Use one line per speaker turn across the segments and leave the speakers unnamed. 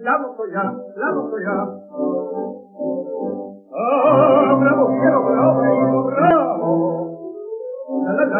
La voz ya, la voz ya.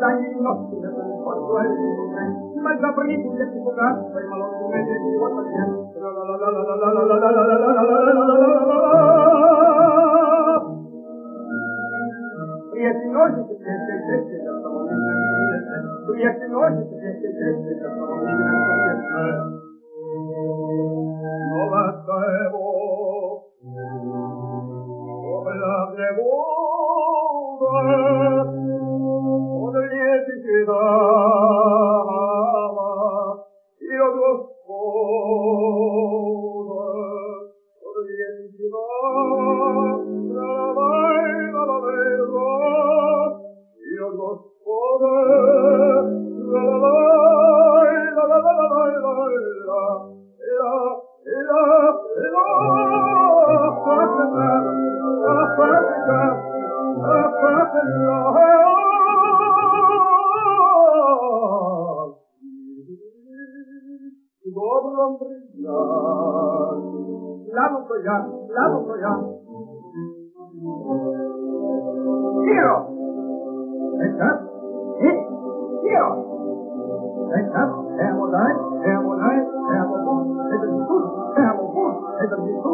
Дани ночи на подвале, Мать забрит, я пугас, поймала в меня его ответ. Приятной ночи, теперь ты здесь, я снова не вернусь. Приятной ночи, теперь ты здесь, я снова не вернусь. No bastavo, obla de boda, Lord. logran brillar. Claro que ya, claro que ya. ¡Tiro! ¿Estás? ¿Sí? ¡Tiro! ¿Estás? Hermo dein, Hermo dein, Hermo gut, es ist gut, Hermo gut, es ist gut.